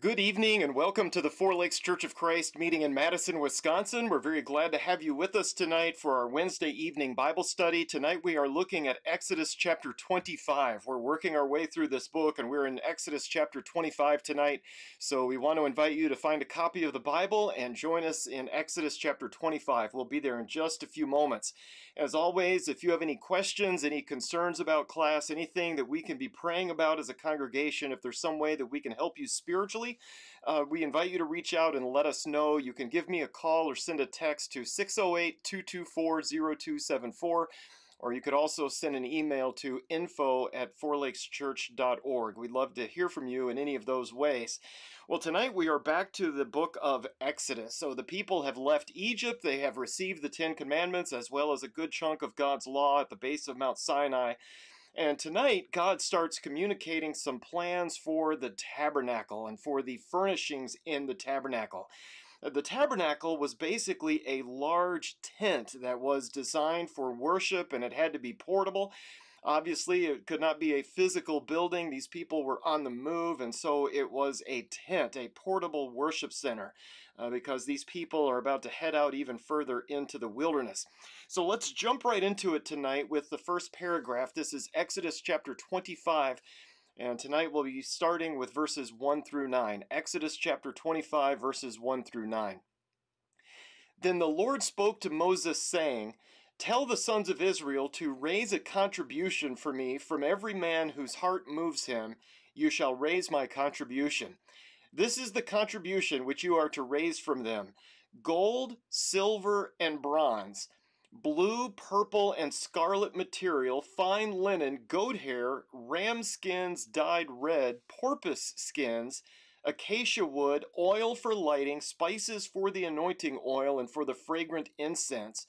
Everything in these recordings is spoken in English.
Good evening and welcome to the Four Lakes Church of Christ meeting in Madison, Wisconsin. We're very glad to have you with us tonight for our Wednesday evening Bible study. Tonight we are looking at Exodus chapter 25. We're working our way through this book and we're in Exodus chapter 25 tonight. So we want to invite you to find a copy of the Bible and join us in Exodus chapter 25. We'll be there in just a few moments. As always, if you have any questions, any concerns about class, anything that we can be praying about as a congregation, if there's some way that we can help you spiritually, uh, we invite you to reach out and let us know. You can give me a call or send a text to 608 224 0274 or you could also send an email to info at fourlakeschurch.org. We'd love to hear from you in any of those ways. Well, tonight we are back to the book of Exodus. So the people have left Egypt, they have received the Ten Commandments as well as a good chunk of God's law at the base of Mount Sinai. And tonight, God starts communicating some plans for the tabernacle and for the furnishings in the tabernacle. Uh, the tabernacle was basically a large tent that was designed for worship and it had to be portable. Obviously, it could not be a physical building. These people were on the move, and so it was a tent, a portable worship center, uh, because these people are about to head out even further into the wilderness. So let's jump right into it tonight with the first paragraph. This is Exodus chapter 25. And tonight we'll be starting with verses 1 through 9. Exodus chapter 25, verses 1 through 9. Then the Lord spoke to Moses, saying, Tell the sons of Israel to raise a contribution for me from every man whose heart moves him. You shall raise my contribution. This is the contribution which you are to raise from them gold, silver, and bronze, blue, purple, and scarlet material, fine linen, goat hair, ram skins dyed red, porpoise skins, acacia wood, oil for lighting, spices for the anointing oil and for the fragrant incense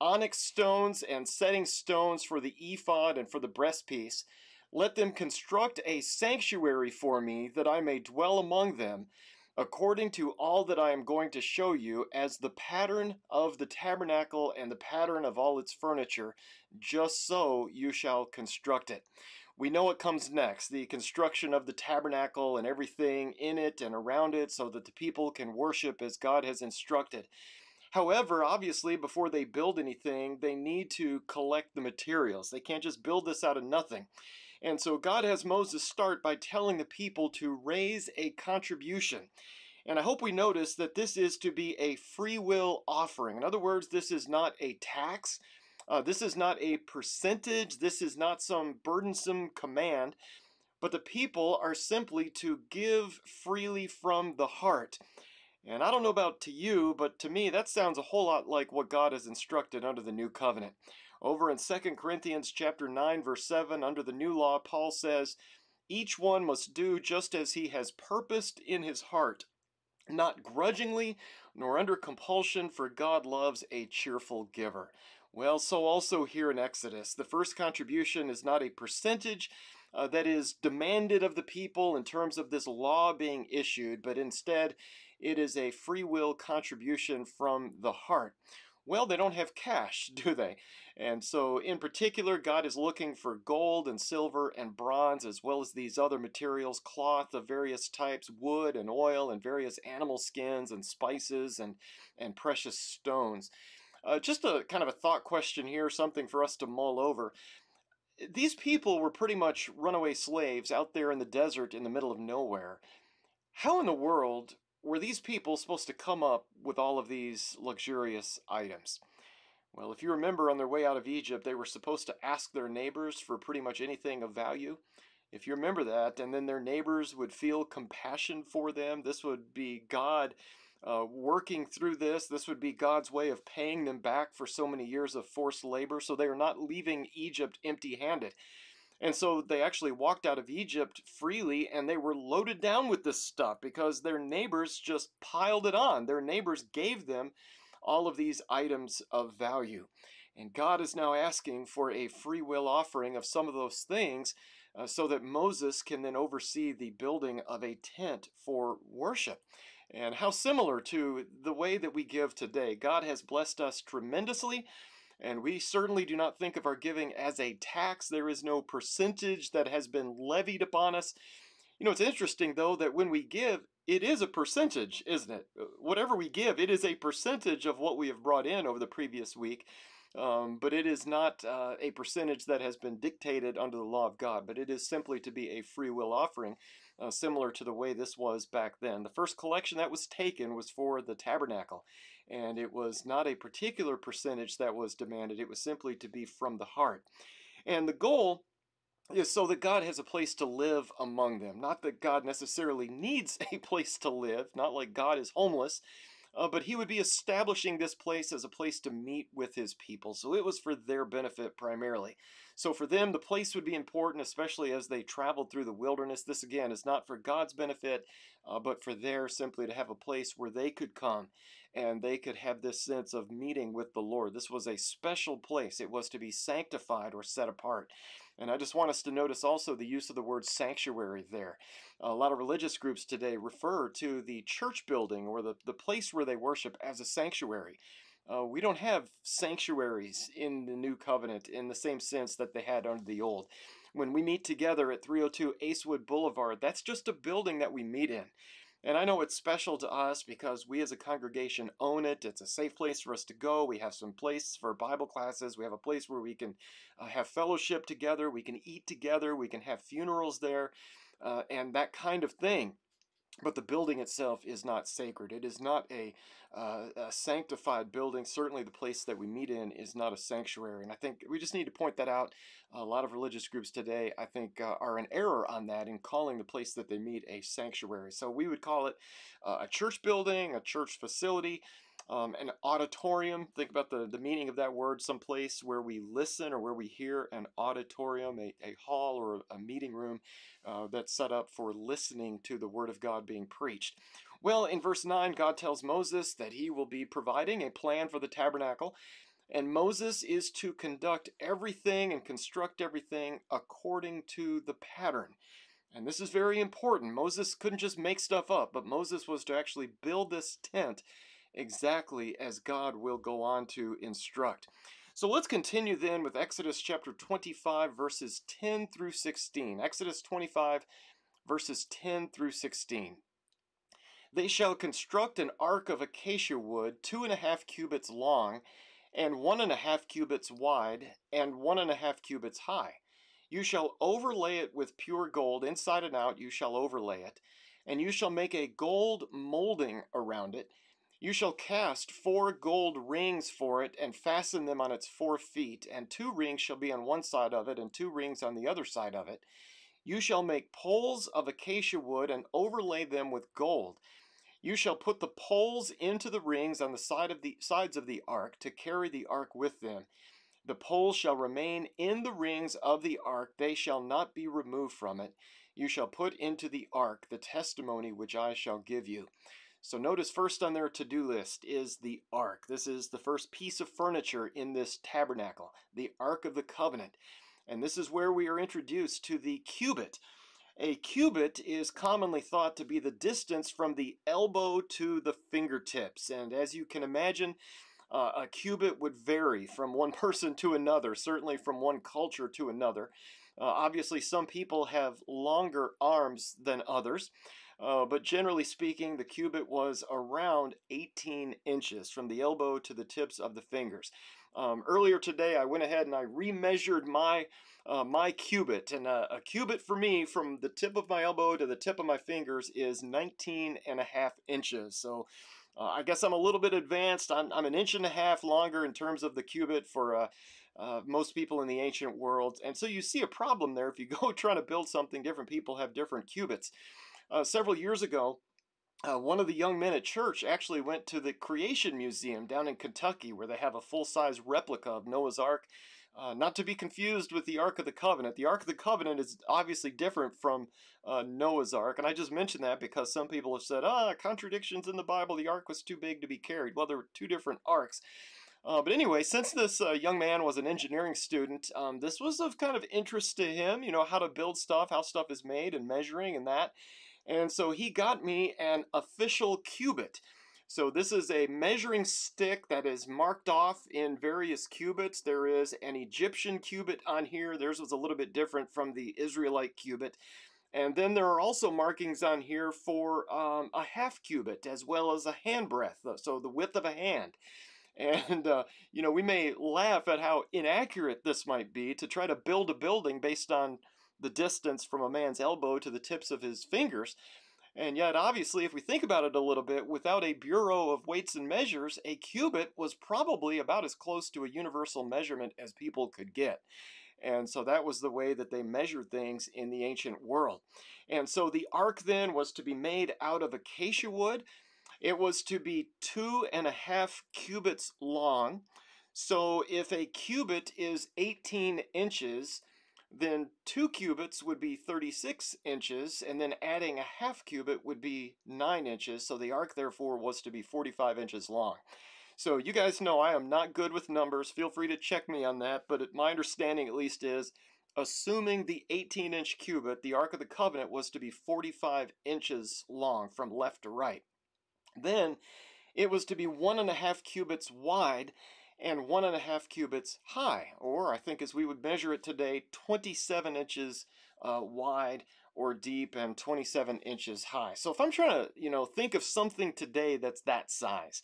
onyx stones and setting stones for the ephod and for the breastpiece. Let them construct a sanctuary for me, that I may dwell among them, according to all that I am going to show you, as the pattern of the tabernacle and the pattern of all its furniture, just so you shall construct it. We know what comes next the construction of the tabernacle and everything in it and around it, so that the people can worship as God has instructed. However, obviously, before they build anything, they need to collect the materials. They can't just build this out of nothing. And so God has Moses start by telling the people to raise a contribution. And I hope we notice that this is to be a free will offering. In other words, this is not a tax. Uh, this is not a percentage. This is not some burdensome command. But the people are simply to give freely from the heart. And I don't know about to you, but to me that sounds a whole lot like what God has instructed under the new covenant. Over in 2 Corinthians chapter 9 verse 7 under the new law Paul says, "Each one must do just as he has purposed in his heart, not grudgingly nor under compulsion, for God loves a cheerful giver." Well, so also here in Exodus, the first contribution is not a percentage, uh, that is demanded of the people in terms of this law being issued, but instead it is a free will contribution from the heart. Well, they don't have cash, do they? And so, in particular, God is looking for gold and silver and bronze, as well as these other materials cloth of various types, wood and oil, and various animal skins and spices and, and precious stones. Uh, just a kind of a thought question here, something for us to mull over these people were pretty much runaway slaves out there in the desert in the middle of nowhere. How in the world were these people supposed to come up with all of these luxurious items? Well, if you remember on their way out of Egypt, they were supposed to ask their neighbors for pretty much anything of value. If you remember that, and then their neighbors would feel compassion for them, this would be God uh, working through this. This would be God's way of paying them back for so many years of forced labor. So they are not leaving Egypt empty handed. And so they actually walked out of Egypt freely and they were loaded down with this stuff because their neighbors just piled it on. Their neighbors gave them all of these items of value. And God is now asking for a free will offering of some of those things uh, so that Moses can then oversee the building of a tent for worship. And how similar to the way that we give today. God has blessed us tremendously. And we certainly do not think of our giving as a tax. There is no percentage that has been levied upon us. You know, it's interesting, though, that when we give, it is a percentage, isn't it? Uh, whatever we give, it is a percentage of what we have brought in over the previous week. Um, but it is not uh, a percentage that has been dictated under the law of God, but it is simply to be a free will offering, uh, similar to the way this was back then. The first collection that was taken was for the tabernacle, and it was not a particular percentage that was demanded, it was simply to be from the heart. And the goal is so that God has a place to live among them. Not that God necessarily needs a place to live, not like God is homeless, uh, but he would be establishing this place as a place to meet with his people. So it was for their benefit primarily. So for them, the place would be important, especially as they traveled through the wilderness. This, again, is not for God's benefit, uh, but for their simply to have a place where they could come and they could have this sense of meeting with the Lord. This was a special place. It was to be sanctified or set apart. And I just want us to notice also the use of the word sanctuary there. A lot of religious groups today refer to the church building or the, the place where they worship as a sanctuary. Uh, we don't have sanctuaries in the new covenant in the same sense that they had under the old. When we meet together at 302 Acewood Boulevard, that's just a building that we meet in. And I know it's special to us because we as a congregation own it. It's a safe place for us to go. We have some place for Bible classes. We have a place where we can uh, have fellowship together. We can eat together. We can have funerals there uh, and that kind of thing. But the building itself is not sacred. It is not a, uh, a, sanctified building. Certainly, the place that we meet in is not a sanctuary. And I think we just need to point that out. A lot of religious groups today, I think, uh, are in error on that in calling the place that they meet a sanctuary. So we would call it uh, a church building, a church facility um, an auditorium, think about the, the meaning of that word, some place where we listen or where we hear an auditorium, a, a hall or a meeting room uh, that's set up for listening to the Word of God being preached. Well, in verse 9, God tells Moses that he will be providing a plan for the tabernacle, and Moses is to conduct everything and construct everything according to the pattern. And this is very important. Moses couldn't just make stuff up, but Moses was to actually build this tent exactly as God will go on to instruct. So let's continue then with Exodus chapter 25, verses 10 through 16. Exodus 25, verses 10 through 16. They shall construct an ark of acacia wood, two and a half cubits long, and one and a half cubits wide, and one and a half cubits high. You shall overlay it with pure gold, inside and out you shall overlay it, and you shall make a gold molding around it you shall cast four gold rings for it, and fasten them on its four feet, and two rings shall be on one side of it, and two rings on the other side of it. You shall make poles of acacia wood, and overlay them with gold. You shall put the poles into the rings on the side of the sides of the ark to carry the ark with them. The poles shall remain in the rings of the ark, they shall not be removed from it. You shall put into the ark the testimony which I shall give you. So notice first on their to-do list is the ark. This is the first piece of furniture in this tabernacle, the Ark of the Covenant. And this is where we are introduced to the cubit. A cubit is commonly thought to be the distance from the elbow to the fingertips. And as you can imagine, uh, a cubit would vary from one person to another, certainly from one culture to another. Uh, obviously, some people have longer arms than others. Uh, but generally speaking, the cubit was around 18 inches from the elbow to the tips of the fingers. Um, earlier today, I went ahead and I remeasured my uh, my cubit, and uh, a cubit for me from the tip of my elbow to the tip of my fingers is 19 and a half inches. So uh, I guess I'm a little bit advanced. I'm, I'm, an inch and a half longer in terms of the cubit for uh, uh, most people in the ancient world. And so you see a problem there. If you go trying to build something, different people have different cubits. Uh, several years ago, uh, one of the young men at church actually went to the Creation Museum down in Kentucky, where they have a full size replica of Noah's Ark. Uh, not to be confused with the Ark of the Covenant. The Ark of the Covenant is obviously different from uh, Noah's Ark, and I just mentioned that because some people have said, ah, contradictions in the Bible, the Ark was too big to be carried. Well, there were two different arks. Uh, but anyway, since this uh, young man was an engineering student, um, this was of kind of interest to him, you know, how to build stuff, how stuff is made, and measuring and that. And so he got me an official cubit. So this is a measuring stick that is marked off in various cubits. There is an Egyptian cubit on here. Theirs was a little bit different from the Israelite cubit. And then there are also markings on here for um, a half cubit as well as a hand breadth, uh, so the width of a hand. And, uh, you know, we may laugh at how inaccurate this might be to try to build a building based on the distance from a man's elbow to the tips of his fingers. And yet, obviously, if we think about it a little bit, without a Bureau of Weights and Measures, a cubit was probably about as close to a universal measurement as people could get. And so that was the way that they measured things in the ancient world. And so the ark then was to be made out of acacia wood. It was to be two and a half cubits long. So if a cubit is 18 inches, then two cubits would be 36 inches, and then adding a half cubit would be 9 inches. So the ark therefore, was to be 45 inches long. So you guys know I am not good with numbers. Feel free to check me on that. But my understanding, at least, is assuming the 18 inch cubit, the Ark of the Covenant was to be 45 inches long from left to right. Then it was to be one and a half cubits wide and one and a half cubits high, or I think as we would measure it today, 27 inches uh, wide or deep and 27 inches high. So if I'm trying to, you know, think of something today that's that size,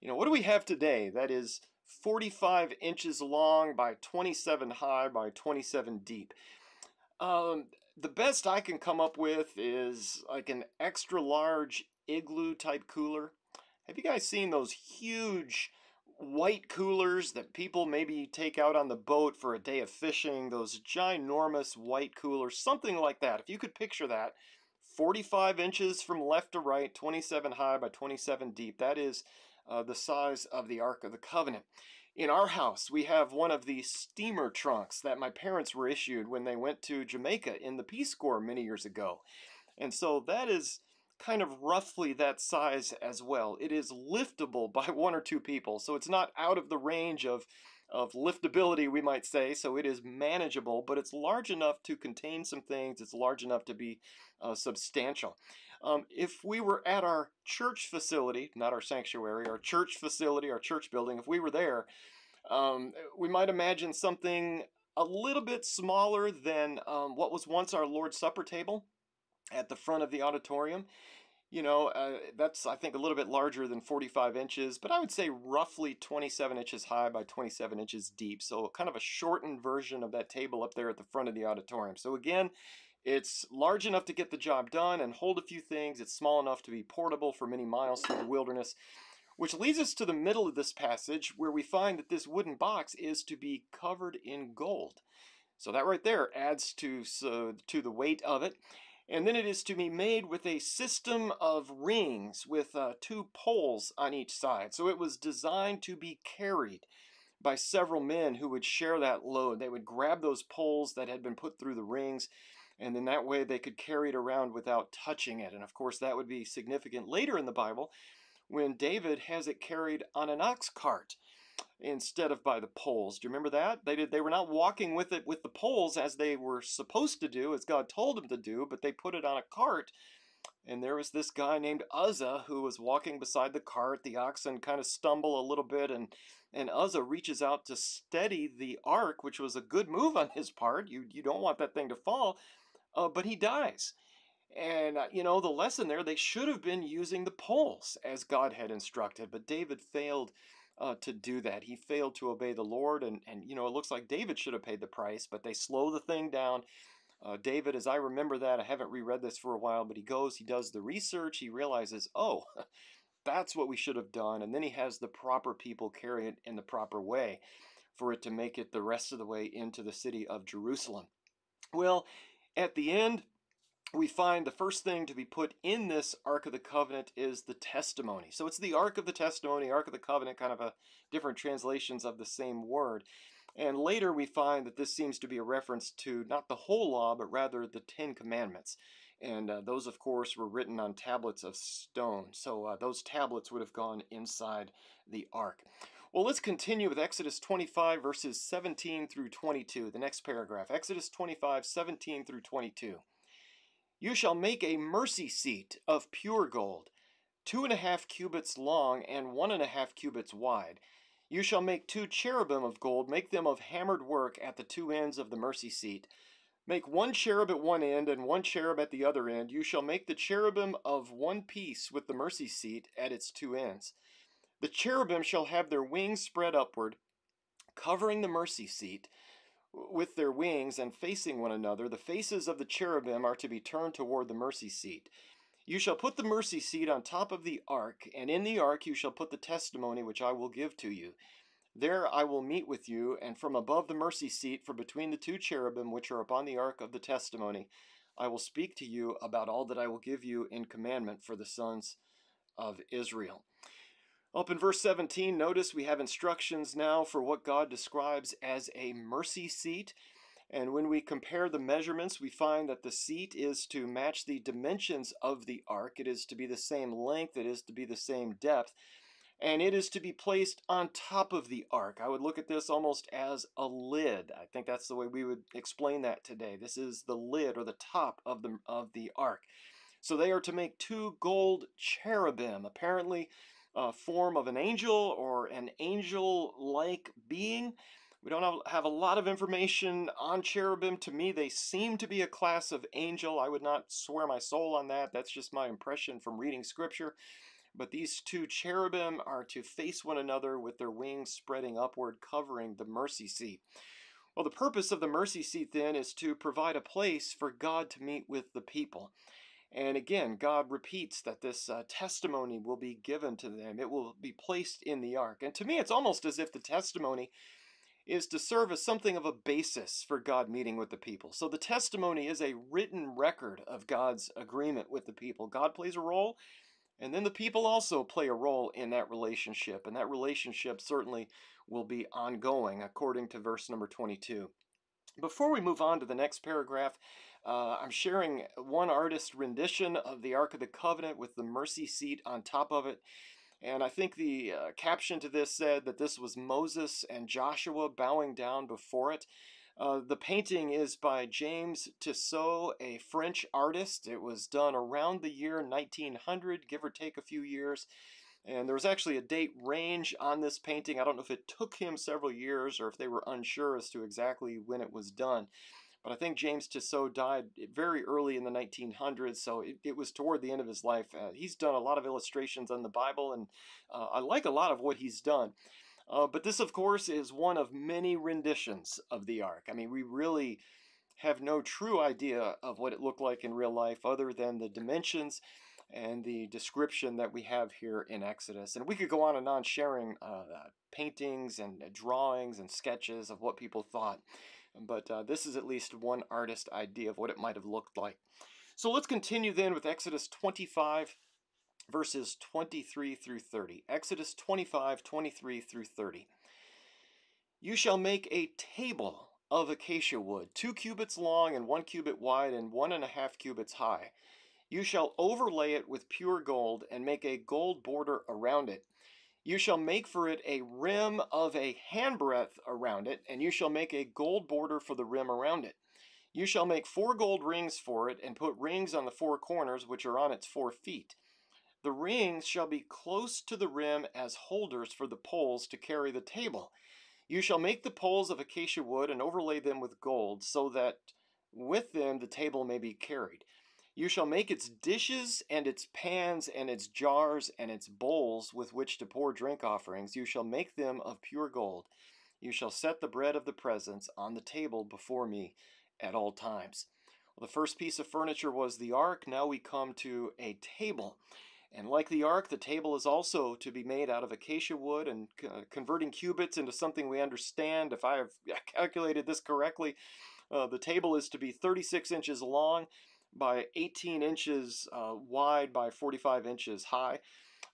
you know, what do we have today that is 45 inches long by 27 high by 27 deep? Um, the best I can come up with is like an extra large igloo type cooler. Have you guys seen those huge white coolers that people maybe take out on the boat for a day of fishing? Those ginormous white coolers, something like that. If you could picture that, 45 inches from left to right, 27 high by 27 deep. That is uh, the size of the Ark of the Covenant. In our house, we have one of the steamer trunks that my parents were issued when they went to Jamaica in the Peace Corps many years ago. And so that is kind of roughly that size as well. It is liftable by one or two people, so it's not out of the range of of liftability, we might say, so it is manageable, but it's large enough to contain some things. It's large enough to be uh, substantial. Um, if we were at our church facility, not our sanctuary, our church facility, our church building, if we were there, um, we might imagine something a little bit smaller than um, what was once our Lord's Supper table at the front of the auditorium. You know, uh, that's, I think, a little bit larger than 45 inches, but I would say roughly 27 inches high by 27 inches deep. So, kind of a shortened version of that table up there at the front of the auditorium. So, again, it's large enough to get the job done and hold a few things. It's small enough to be portable for many miles through the wilderness. Which leads us to the middle of this passage where we find that this wooden box is to be covered in gold. So that right there adds to, so, to the weight of it. And then it is to be made with a system of rings with uh, two poles on each side. So it was designed to be carried by several men who would share that load. They would grab those poles that had been put through the rings and then that way they could carry it around without touching it. And of course, that would be significant later in the Bible when David has it carried on an ox cart instead of by the poles. Do you remember that? They did they were not walking with it with the poles as they were supposed to do, as God told them to do, but they put it on a cart. And there was this guy named Uzzah who was walking beside the cart. The oxen kind of stumble a little bit and and Uzzah reaches out to steady the ark, which was a good move on his part. You you don't want that thing to fall uh, but he dies. And, uh, you know, the lesson there, they should have been using the poles as God had instructed, but David failed uh, to do that. He failed to obey the Lord, and, and, you know, it looks like David should have paid the price, but they slow the thing down. Uh, David, as I remember that, I haven't reread this for a while, but he goes, he does the research, he realizes, oh, that's what we should have done. And then he has the proper people carry it in the proper way for it to make it the rest of the way into the city of Jerusalem. Well, at the end, we find the first thing to be put in this Ark of the Covenant is the testimony. So it's the Ark of the Testimony, Ark of the Covenant, kind of a different translations of the same word. And later we find that this seems to be a reference to not the whole law, but rather the Ten Commandments. And uh, those, of course, were written on tablets of stone. So uh, those tablets would have gone inside the ark. Well, let's continue with Exodus 25, verses 17 through 22, the next paragraph. Exodus 25, 17 through 22. You shall make a mercy seat of pure gold, two and a half cubits long and one and a half cubits wide. You shall make two cherubim of gold, make them of hammered work at the two ends of the mercy seat. Make one cherub at one end and one cherub at the other end. You shall make the cherubim of one piece with the mercy seat at its two ends. The cherubim shall have their wings spread upward, covering the mercy seat with their wings and facing one another. The faces of the cherubim are to be turned toward the mercy seat. You shall put the mercy seat on top of the ark, and in the ark you shall put the testimony which I will give to you. There I will meet with you, and from above the mercy seat, for between the two cherubim which are upon the ark of the testimony, I will speak to you about all that I will give you in commandment for the sons of Israel. Up in verse 17, notice we have instructions now for what God describes as a mercy seat. And when we compare the measurements, we find that the seat is to match the dimensions of the ark. It is to be the same length, it is to be the same depth, and it is to be placed on top of the ark. I would look at this almost as a lid. I think that's the way we would explain that today. This is the lid or the top of the, of the ark. So they are to make two gold cherubim. Apparently, uh, form of an angel or an angel like being. We don't have a lot of information on cherubim. To me, they seem to be a class of angel. I would not swear my soul on that. That's just my impression from reading scripture. But these two cherubim are to face one another with their wings spreading upward, covering the mercy seat. Well, the purpose of the mercy seat then is to provide a place for God to meet with the people. And again, God repeats that this uh, testimony will be given to them. It will be placed in the ark. And to me, it's almost as if the testimony is to serve as something of a basis for God meeting with the people. So the testimony is a written record of God's agreement with the people. God plays a role, and then the people also play a role in that relationship. And that relationship certainly will be ongoing, according to verse number 22. Before we move on to the next paragraph, uh, I'm sharing one artist rendition of the Ark of the Covenant with the mercy seat on top of it. And I think the uh, caption to this said that this was Moses and Joshua bowing down before it. Uh, the painting is by James Tissot, a French artist. It was done around the year 1900, give or take a few years. And there was actually a date range on this painting. I don't know if it took him several years or if they were unsure as to exactly when it was done. But I think James Tissot died very early in the 1900s, so it, it was toward the end of his life. Uh, he's done a lot of illustrations on the Bible, and uh, I like a lot of what he's done. Uh, but this, of course, is one of many renditions of the Ark. I mean, we really have no true idea of what it looked like in real life other than the dimensions and the description that we have here in Exodus. And we could go on and on sharing uh, paintings and drawings and sketches of what people thought but uh, this is at least one artist idea of what it might have looked like. So let's continue then with Exodus 25, verses 23 through 30. Exodus 25, 23 through 30. You shall make a table of acacia wood, two cubits long and one cubit wide and one and a half cubits high. You shall overlay it with pure gold and make a gold border around it. You shall make for it a rim of a handbreadth around it, and you shall make a gold border for the rim around it. You shall make four gold rings for it, and put rings on the four corners which are on its four feet. The rings shall be close to the rim as holders for the poles to carry the table. You shall make the poles of acacia wood and overlay them with gold, so that with them the table may be carried. You shall make its dishes and its pans and its jars and its bowls with which to pour drink offerings. You shall make them of pure gold. You shall set the bread of the presence on the table before me at all times. Well, the first piece of furniture was the ark. Now we come to a table. And like the ark, the table is also to be made out of acacia wood and uh, converting cubits into something we understand. If I have calculated this correctly, uh, the table is to be 36 inches long by 18 inches uh, wide by 45 inches high.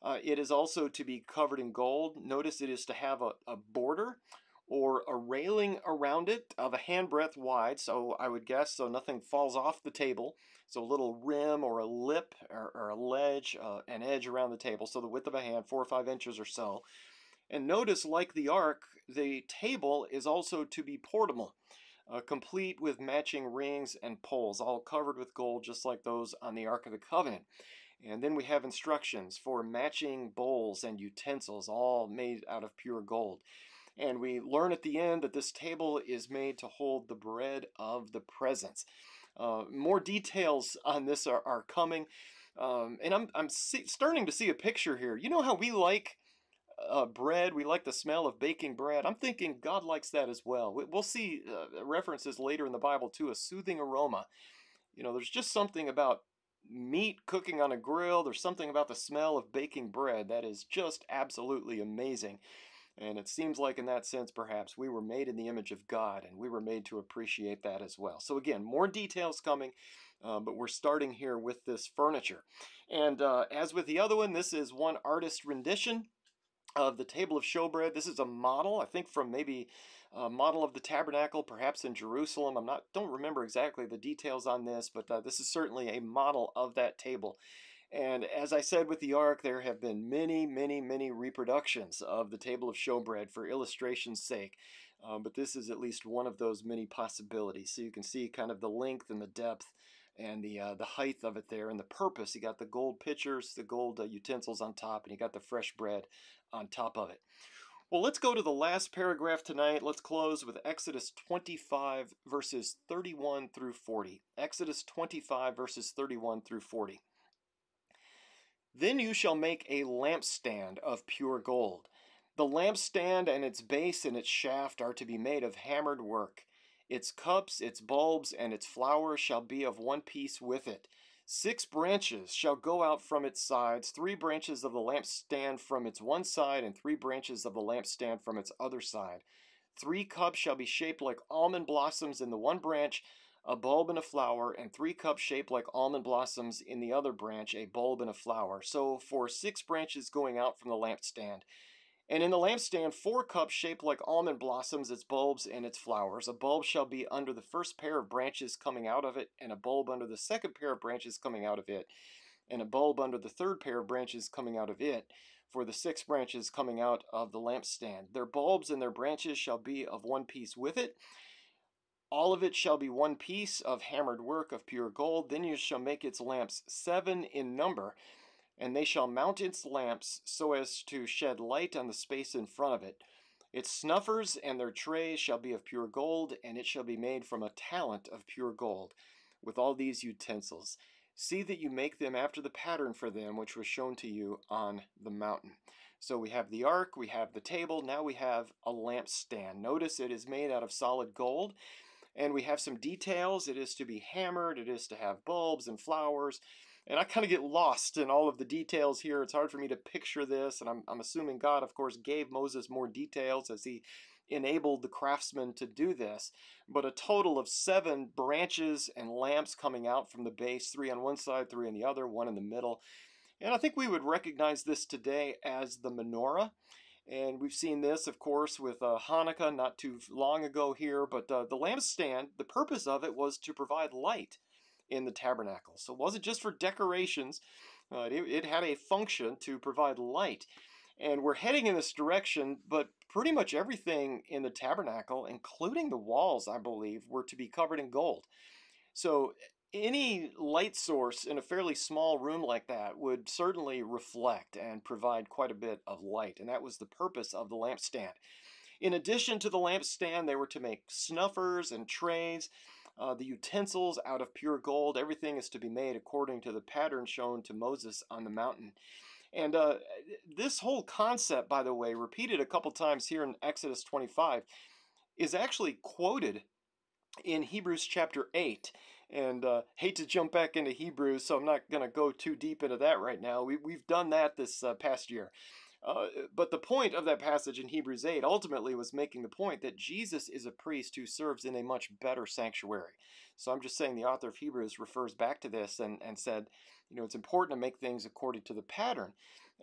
Uh, it is also to be covered in gold. Notice it is to have a, a border or a railing around it of a handbreadth wide, so I would guess so nothing falls off the table. So a little rim or a lip or, or a ledge, uh, an edge around the table, so the width of a hand, four or five inches or so. And notice, like the ark, the table is also to be portable uh, complete with matching rings and poles, all covered with gold, just like those on the Ark of the Covenant. And then we have instructions for matching bowls and utensils, all made out of pure gold. And we learn at the end that this table is made to hold the bread of the presence. Uh, more details on this are, are coming. Um, and I'm, I'm see, starting to see a picture here. You know how we like uh, bread, we like the smell of baking bread. I'm thinking God likes that as well. We'll see uh, references later in the Bible to a soothing aroma. You know, there's just something about meat cooking on a grill. There's something about the smell of baking bread that is just absolutely amazing. And it seems like, in that sense, perhaps we were made in the image of God and we were made to appreciate that as well. So, again, more details coming, uh, but we're starting here with this furniture. And uh, as with the other one, this is one artist rendition of the table of showbread. This is a model, I think, from maybe a model of the tabernacle, perhaps in Jerusalem. I'm not, don't remember exactly the details on this, but uh, this is certainly a model of that table. And as I said with the ark, there have been many, many, many reproductions of the table of showbread for illustration's sake. Um, but this is at least one of those many possibilities. So you can see kind of the length and the depth and the uh, the height of it there and the purpose. You got the gold pitchers, the gold uh, utensils on top, and you got the fresh bread on top of it. Well, let's go to the last paragraph tonight. Let's close with Exodus 25, verses 31 through 40. Exodus 25, verses 31 through 40. Then you shall make a lampstand of pure gold. The lampstand and its base and its shaft are to be made of hammered work. Its cups, its bulbs, and its flowers shall be of one piece with it. Six branches shall go out from its sides, three branches of the lampstand from its one side, and three branches of the lampstand from its other side. Three cups shall be shaped like almond blossoms in the one branch, a bulb and a flower, and three cups shaped like almond blossoms in the other branch, a bulb and a flower. So for six branches going out from the lampstand. And in the lampstand, four cups shaped like almond blossoms, its bulbs and its flowers. A bulb shall be under the first pair of branches coming out of it, and a bulb under the second pair of branches coming out of it, and a bulb under the third pair of branches coming out of it, for the six branches coming out of the lampstand. Their bulbs and their branches shall be of one piece with it, all of it shall be one piece of hammered work of pure gold. Then you shall make its lamps seven in number, and they shall mount its lamps so as to shed light on the space in front of it. Its snuffers and their trays shall be of pure gold, and it shall be made from a talent of pure gold, with all these utensils. See that you make them after the pattern for them which was shown to you on the mountain. So we have the ark, we have the table, now we have a lampstand. Notice it is made out of solid gold. And we have some details. It is to be hammered, it is to have bulbs and flowers. And I kind of get lost in all of the details here. It's hard for me to picture this. And I'm, I'm assuming God, of course, gave Moses more details as he enabled the craftsmen to do this. But a total of seven branches and lamps coming out from the base three on one side, three on the other, one in the middle. And I think we would recognize this today as the menorah. And we've seen this, of course, with uh, Hanukkah not too long ago here. But uh, the lampstand, the purpose of it was to provide light in the tabernacle. So it wasn't just for decorations, uh, it, it had a function to provide light. And we're heading in this direction, but pretty much everything in the tabernacle, including the walls, I believe, were to be covered in gold. So any light source in a fairly small room like that would certainly reflect and provide quite a bit of light, and that was the purpose of the lampstand. In addition to the lampstand, they were to make snuffers and trays. Uh, the utensils out of pure gold. Everything is to be made according to the pattern shown to Moses on the mountain. And uh, this whole concept, by the way, repeated a couple times here in Exodus 25, is actually quoted in Hebrews chapter 8. And uh, hate to jump back into Hebrews, so I'm not going to go too deep into that right now. We, we've done that this uh, past year. Uh, but the point of that passage in Hebrews 8 ultimately was making the point that Jesus is a priest who serves in a much better sanctuary. So I'm just saying the author of Hebrews refers back to this and, and said, you know, it's important to make things according to the pattern.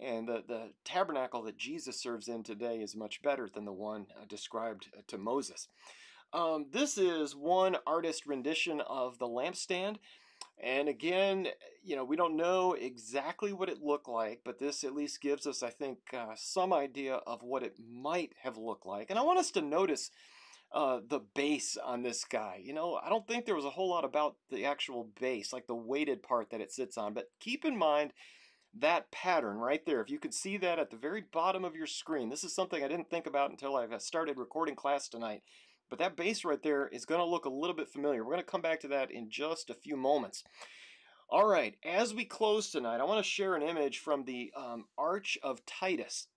And the, the tabernacle that Jesus serves in today is much better than the one uh, described uh, to Moses. Um, this is one artist rendition of the lampstand. And again, you know, we don't know exactly what it looked like, but this at least gives us, I think, uh, some idea of what it might have looked like. And I want us to notice uh, the base on this guy. You know, I don't think there was a whole lot about the actual base, like the weighted part that it sits on. But keep in mind that pattern right there, if you could see that at the very bottom of your screen, this is something I didn't think about until I started recording class tonight. But that base right there is going to look a little bit familiar. We're going to come back to that in just a few moments. All right, as we close tonight, I want to share an image from the um, Arch of Titus.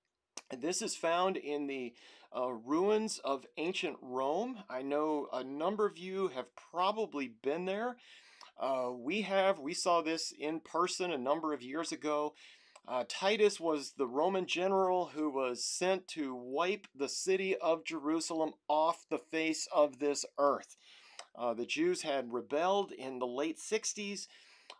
This is found in the uh, ruins of ancient Rome. I know a number of you have probably been there. Uh, we have, we saw this in person a number of years ago. Uh, Titus was the Roman general who was sent to wipe the city of Jerusalem off the face of this earth. Uh, the Jews had rebelled in the late 60s.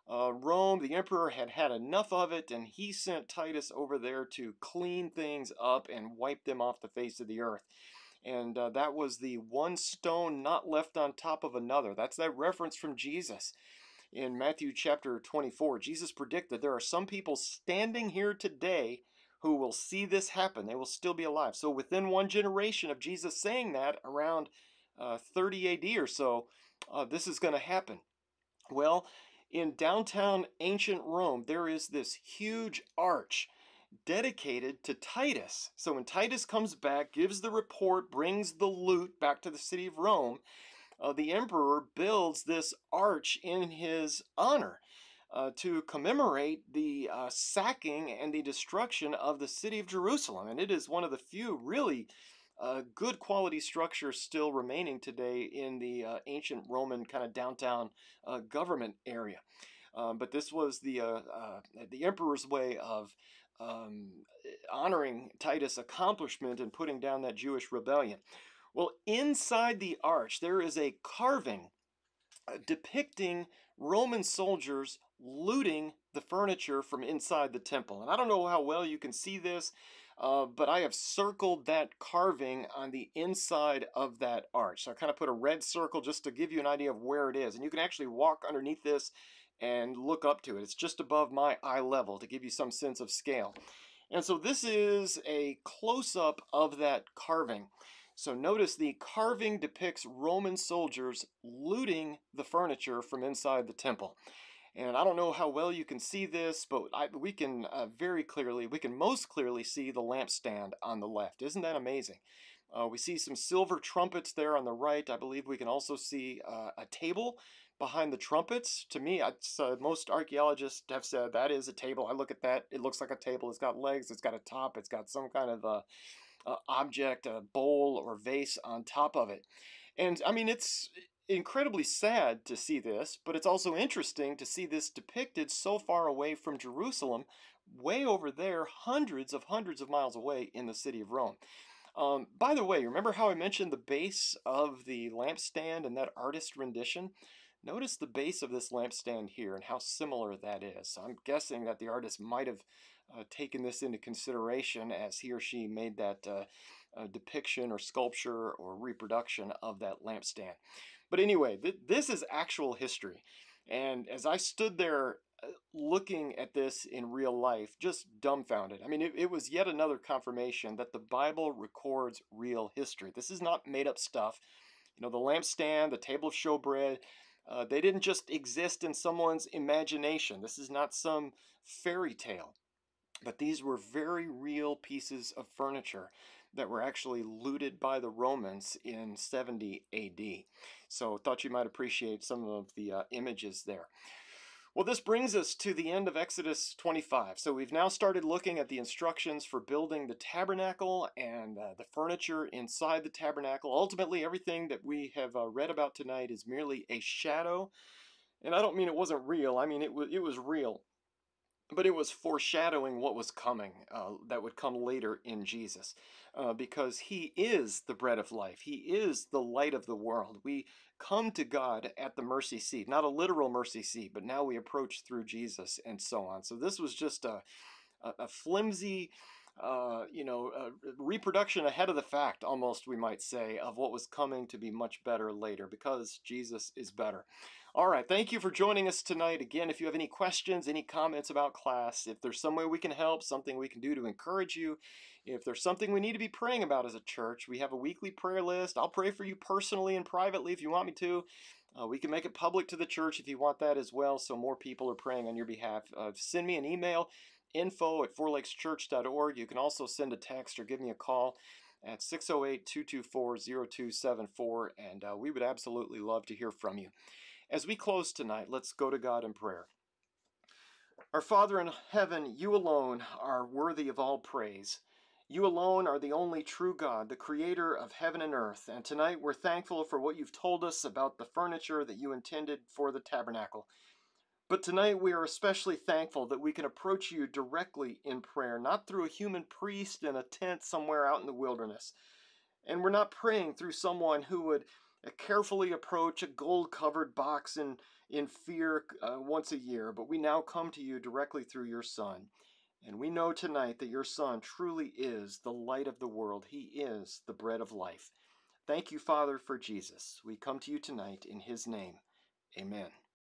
Uh, Rome, the emperor, had had enough of it, and he sent Titus over there to clean things up and wipe them off the face of the earth. And uh, that was the one stone not left on top of another. That's that reference from Jesus in Matthew chapter 24. Jesus predicted there are some people standing here today who will see this happen. They will still be alive. So within one generation of Jesus saying that, around uh, 30 AD or so, uh, this is going to happen. Well, in downtown ancient Rome, there is this huge arch dedicated to Titus. So when Titus comes back, gives the report, brings the loot back to the city of Rome, uh, the emperor builds this arch in his honor. Uh, to commemorate the uh, sacking and the destruction of the city of Jerusalem. And it is one of the few really uh, good quality structures still remaining today in the uh, ancient Roman kind of downtown uh, government area. Um, but this was the, the emperor's way of um, honoring Titus' accomplishment and putting down that Jewish rebellion. Well, inside the arch, there is a carving uh, depicting Roman soldiers looting the furniture from inside the temple. And I don't know how well you can see this, uh, but I have circled that carving on the inside of that arch. So I kind of put a red circle just to give you an idea of where it is. And you can actually walk underneath this and look up to it. It's just above my eye level to give you some sense of scale. And so this is a close-up of that carving. So notice the carving depicts Roman soldiers looting the furniture from inside the temple. And I don't know how well you can see this, but I, we can uh, very clearly, we can most clearly see the lampstand on the left. Isn't that amazing? Uh, we see some silver trumpets there on the right. I believe we can also see uh, a table behind the trumpets. To me, uh, most archaeologists have said that is a table. I look at that, it looks like a table. It's got legs, it's got a top, it's got some kind of uh, uh, object, a bowl or vase on top of it. And I mean, it's incredibly sad to see this, but it's also interesting to see this depicted so far away from Jerusalem, way over there, hundreds of hundreds of miles away in the city of Rome. Um, by the way, remember how I mentioned the base of the lampstand and that artist rendition? Notice the base of this lampstand here and how similar that is. I'm guessing that the artist might have uh, taken this into consideration as he or she made that uh, uh, depiction or sculpture or reproduction of that lampstand. But anyway, th this is actual history. And as I stood there uh, looking at this in real life, just dumbfounded. I mean, it, it was yet another confirmation that the Bible records real history. This is not made up stuff. You know, the lampstand, the table of showbread, uh, they didn't just exist in someone's imagination. This is not some fairy tale. But these were very real pieces of furniture that were actually looted by the Romans in 70 AD. So thought you might appreciate some of the uh, images there. Well, this brings us to the end of Exodus 25. So we've now started looking at the instructions for building the tabernacle and uh, the furniture inside the tabernacle. Ultimately, everything that we have uh, read about tonight is merely a shadow. And I don't mean it wasn't real. I mean it, it was real but it was foreshadowing what was coming uh, that would come later in Jesus uh, because he is the bread of life. He is the light of the world. We come to god at the mercy seat not a literal mercy seat but now we approach through jesus and so on. So this was just a, a, flimsy uh, you know, uh, reproduction ahead of the fact, almost we might say, of what was coming to be much better later because Jesus is better. All right, thank you for joining us tonight. Again, if you have any questions, any comments about class, if there's some way we can help, something we can do to encourage you, if there's something we need to be praying about as a church, we have a weekly prayer list. I'll pray for you personally and privately if you want me to. Uh, we can make it public to the church if you want that as well, so more people are praying on your behalf. Uh, send me an email info at fourlakeschurch.org. You can also send a text or give me a call at 608 224 0274, and uh, we would absolutely love to hear from you. As we close tonight, let's go to God in prayer. Our Father in heaven, you alone are worthy of all praise. You alone are the only true God, the creator of heaven and earth. And tonight we're thankful for what you've told us about the furniture that you intended for the tabernacle. But tonight we are especially thankful that we can approach you directly in prayer, not through a human priest in a tent somewhere out in the wilderness. And we're not praying through someone who would carefully approach a gold covered box in, in fear uh, once a year, but we now come to you directly through your Son. And we know tonight that your Son truly is the light of the world. He is the bread of life. Thank you, Father, for Jesus. We come to you tonight in his name. Amen.